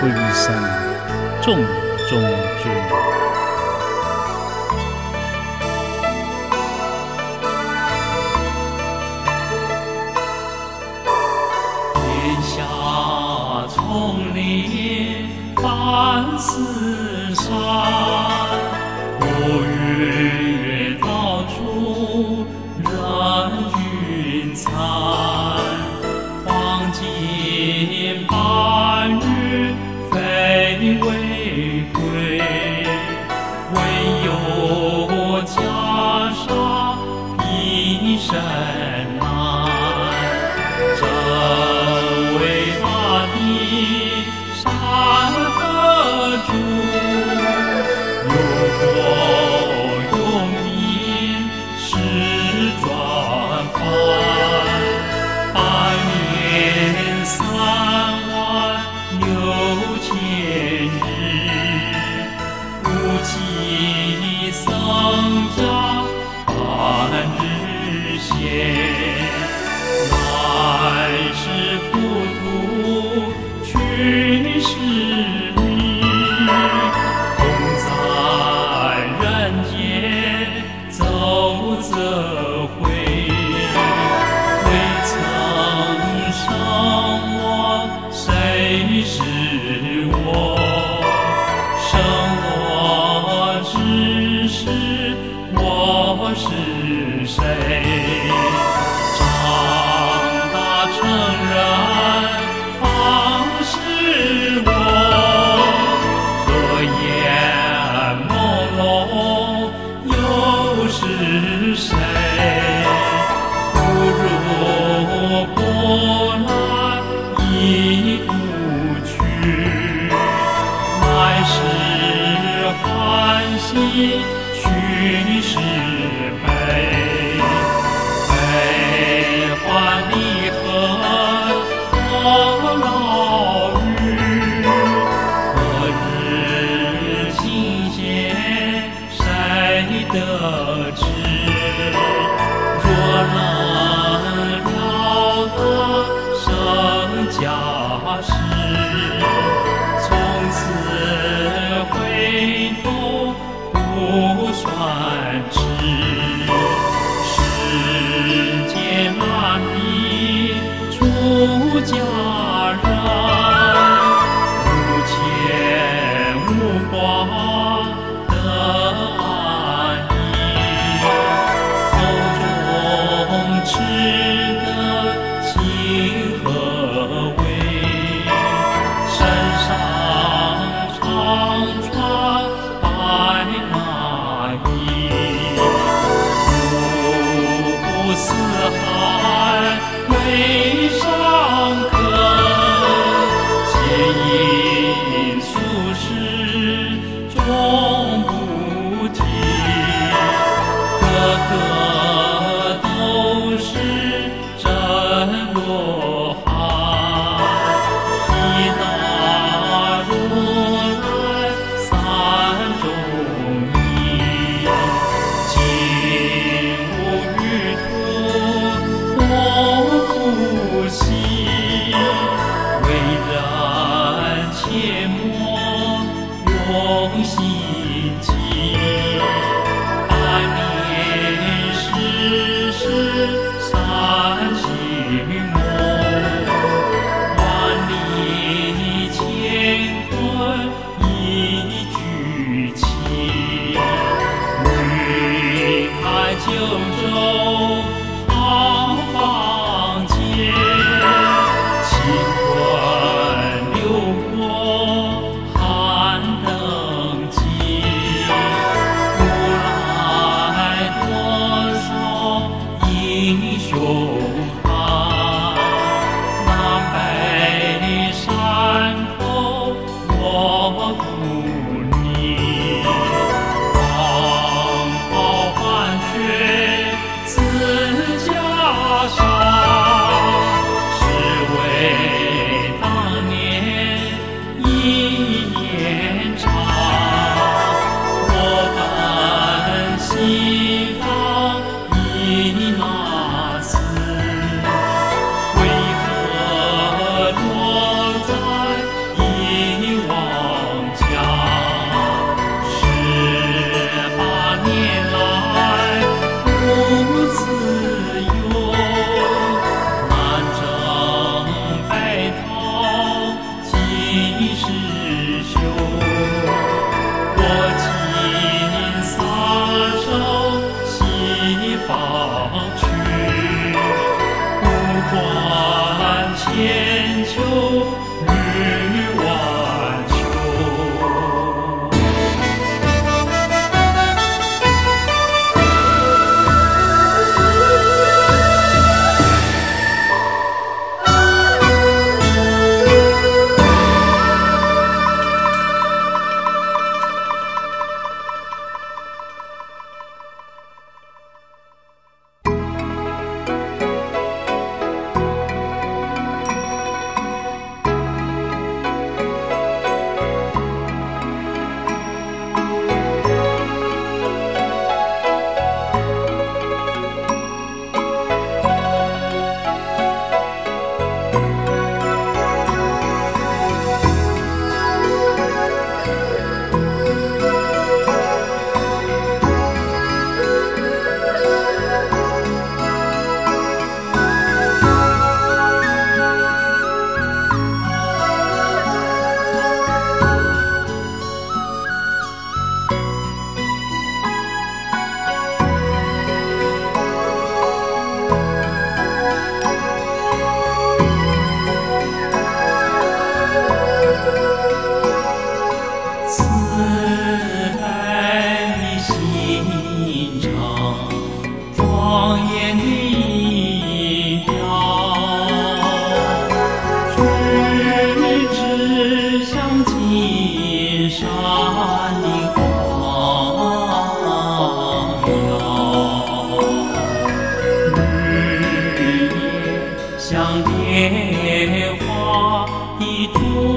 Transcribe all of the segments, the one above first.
归山重中聚天下丛林凡事上金银术终不及个个都是真罗汉一打二来三种衣金木玉土我护心 show. 一朵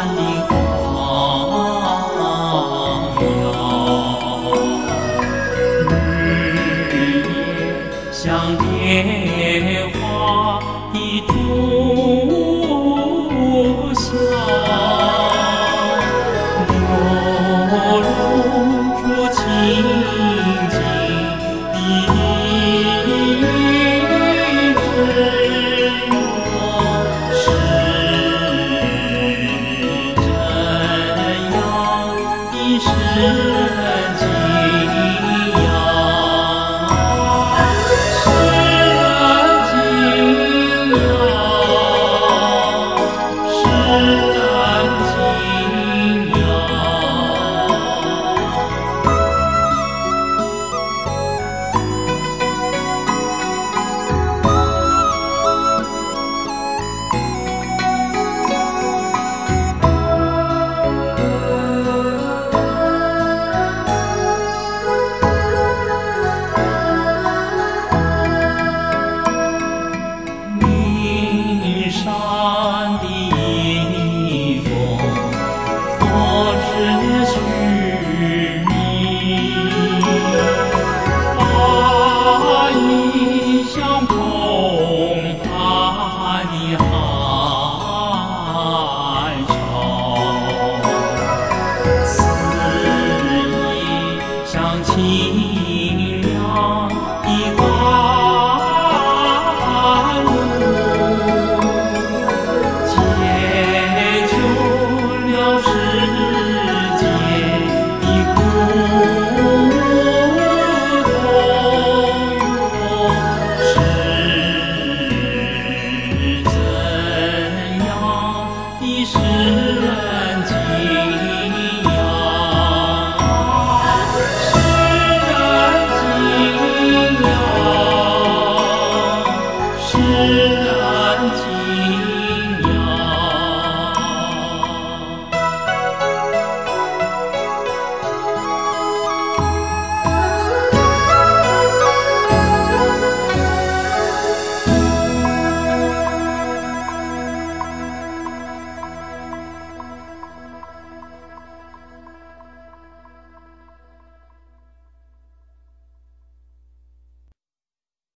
on you.